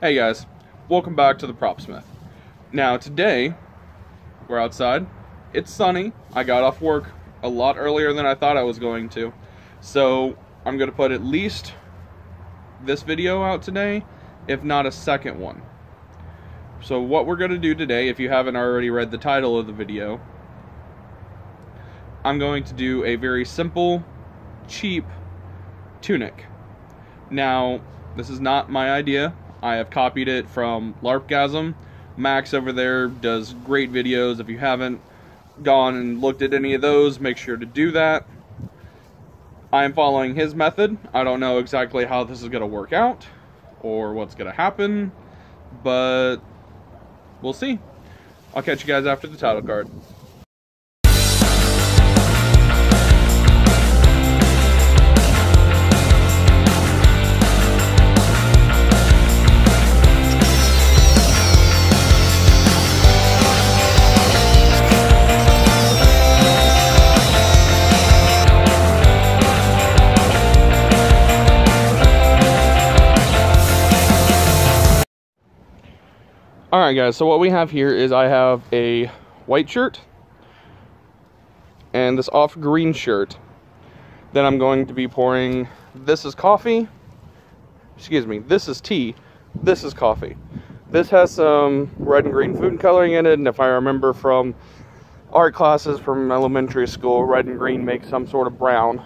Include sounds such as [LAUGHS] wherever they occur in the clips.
Hey guys, welcome back to the Prop Smith. Now today, we're outside. It's sunny. I got off work a lot earlier than I thought I was going to. So I'm gonna put at least this video out today, if not a second one. So what we're gonna do today, if you haven't already read the title of the video, I'm going to do a very simple, cheap tunic. Now, this is not my idea. I have copied it from LARPgasm. Max over there does great videos. If you haven't gone and looked at any of those, make sure to do that. I am following his method. I don't know exactly how this is going to work out or what's going to happen, but we'll see. I'll catch you guys after the title card. Right, guys. So what we have here is I have a white shirt and this off green shirt. Then I'm going to be pouring. This is coffee. Excuse me. This is tea. This is coffee. This has some red and green food coloring in it, and if I remember from art classes from elementary school, red and green make some sort of brown.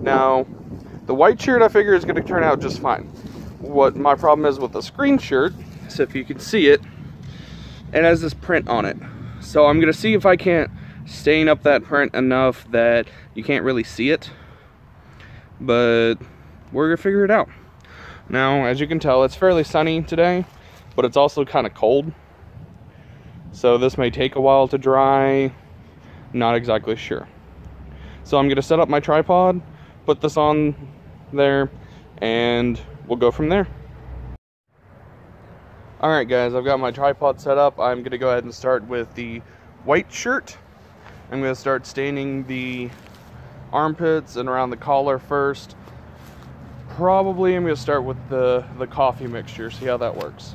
Now, the white shirt I figure is going to turn out just fine. What my problem is with the screen shirt so if you can see it, it has this print on it. So I'm gonna see if I can't stain up that print enough that you can't really see it. But we're gonna figure it out. Now, as you can tell, it's fairly sunny today, but it's also kind of cold. So this may take a while to dry, not exactly sure. So I'm gonna set up my tripod, put this on there, and we'll go from there. Alright guys, I've got my tripod set up. I'm going to go ahead and start with the white shirt. I'm going to start staining the armpits and around the collar first. Probably I'm going to start with the, the coffee mixture, see how that works.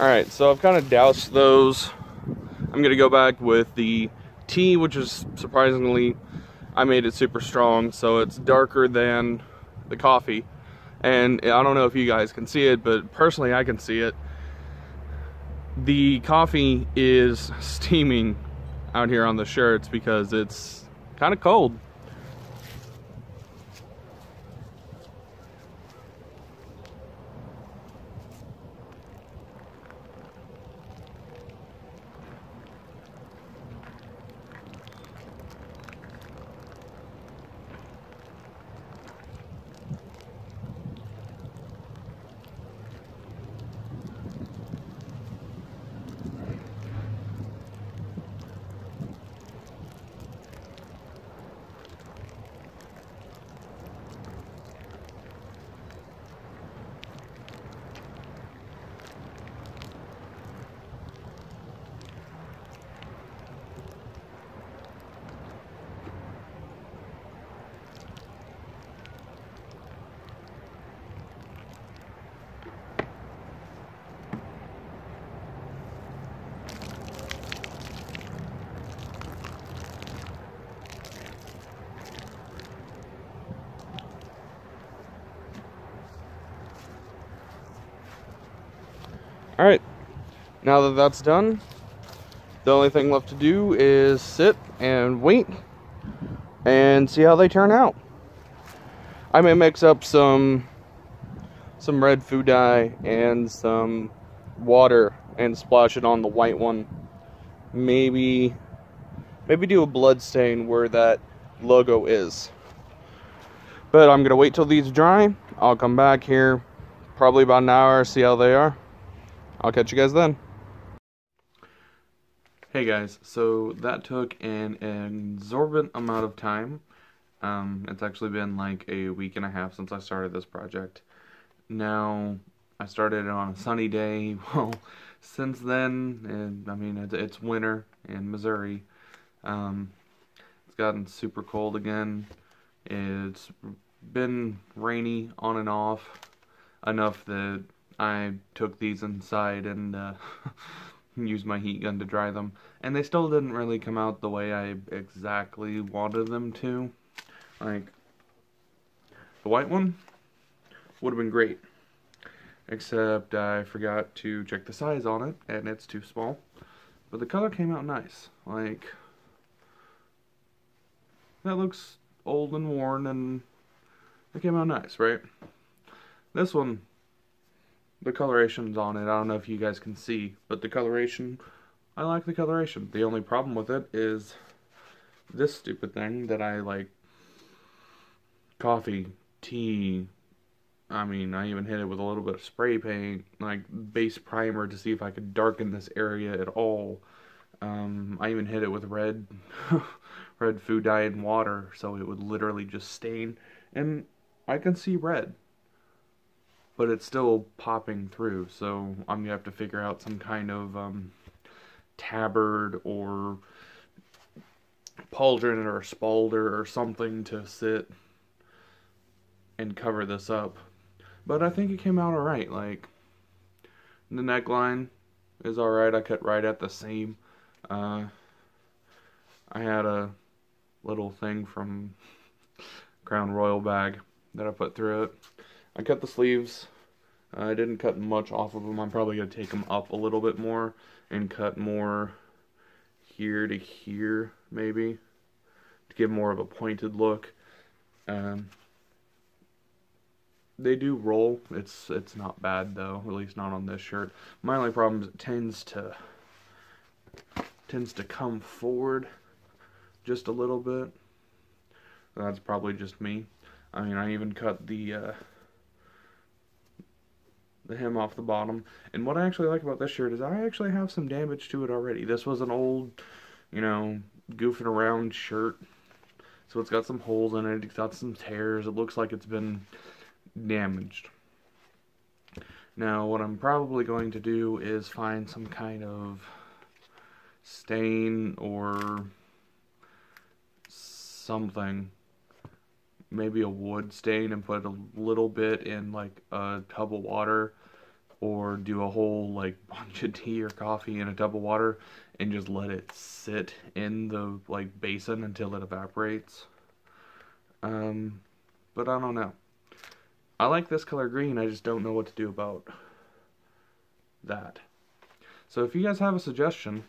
All right, so I've kind of doused those. I'm gonna go back with the tea, which is surprisingly, I made it super strong, so it's darker than the coffee. And I don't know if you guys can see it, but personally I can see it. The coffee is [LAUGHS] steaming out here on the shirts because it's kind of cold. All right, now that that's done, the only thing left to do is sit and wait and see how they turn out. I may mix up some some red food dye and some water and splash it on the white one. Maybe maybe do a blood stain where that logo is. But I'm gonna wait till these dry. I'll come back here probably about an hour, see how they are. I'll catch you guys then. Hey guys, so that took an exorbitant amount of time. Um, it's actually been like a week and a half since I started this project. Now, I started it on a sunny day. [LAUGHS] Well, since then, and, I mean, it's, it's winter in Missouri. Um, it's gotten super cold again. It's been rainy on and off enough that I took these inside and uh, [LAUGHS] used my heat gun to dry them. And they still didn't really come out the way I exactly wanted them to. Like, the white one would have been great. Except I forgot to check the size on it, and it's too small. But the color came out nice. Like, that looks old and worn, and it came out nice, right? This one, the coloration's on it. I don't know if you guys can see, but the coloration, I like the coloration. The only problem with it is this stupid thing that I like coffee, tea, I mean, I even hit it with a little bit of spray paint, like base primer to see if I could darken this area at all. Um, I even hit it with red, [LAUGHS] red food dye and water, so it would literally just stain. And I can see red, but it's still popping through. So I'm gonna have to figure out some kind of um, tabard or pauldron or spaulder or something to sit and cover this up. But I think it came out alright. Like, the neckline is alright. I cut right at the seam. Uh, I had a little thing from Crown Royal bag that I put through it. I cut the sleeves. I didn't cut much off of them. I'm probably going to take them up a little bit more and cut more here to here, maybe, to give more of a pointed look. Um, they do roll. It's it's not bad though, at least not on this shirt. My only problem is it tends to tends to come forward just a little bit. That's probably just me. I mean, I even cut the uh, the hem off the bottom. And what I actually like about this shirt is I actually have some damage to it already. This was an old, you know, goofing around shirt. So it's got some holes in it. It's got some tears. It looks like it's been damaged. Now what I'm probably going to do is find some kind of stain or something maybe a wood stain and put a little bit in like a tub of water or do a whole like [LAUGHS] bunch of tea or coffee in a tub of water and just let it sit in the like basin until it evaporates um but I don't know I like this color green, I just don't know what to do about that. So if you guys have a suggestion,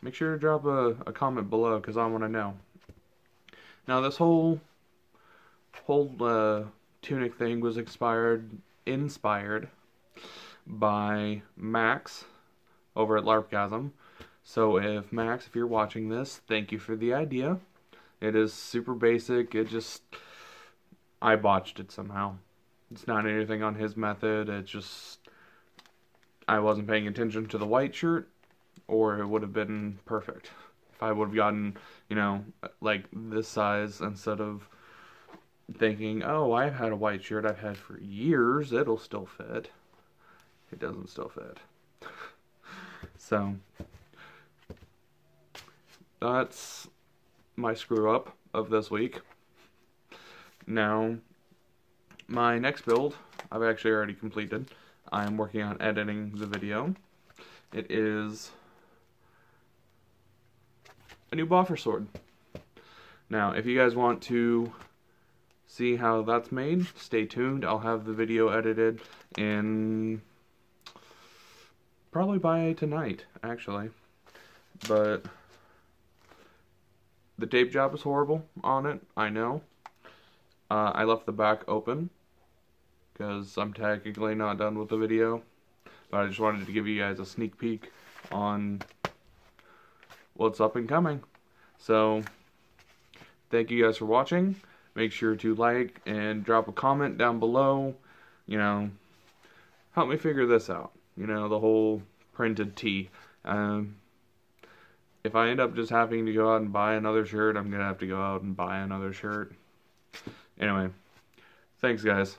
make sure to drop a, a comment below because I want to know. Now this whole whole uh, tunic thing was expired, inspired by Max over at LARPgasm. So if Max, if you're watching this, thank you for the idea. It is super basic. It just I botched it somehow. It's not anything on his method. It's just I wasn't paying attention to the white shirt, or it would have been perfect if I would have gotten, you know, like this size instead of thinking, oh, I've had a white shirt I've had for years. It'll still fit. It doesn't still fit. [LAUGHS] so that's my screw up of this week. Now, my next build, I've actually already completed. I'm working on editing the video. It is a new boffer sword. Now, if you guys want to see how that's made, stay tuned. I'll have the video edited in probably by tonight, actually. But the tape job is horrible on it, I know. Uh, I left the back open because I'm technically not done with the video. But I just wanted to give you guys a sneak peek on what's up and coming. So, thank you guys for watching. Make sure to like and drop a comment down below. You know, help me figure this out. You know, the whole printed tee. Um, if I end up just having to go out and buy another shirt, I'm going to have to go out and buy another shirt. Anyway, thanks guys.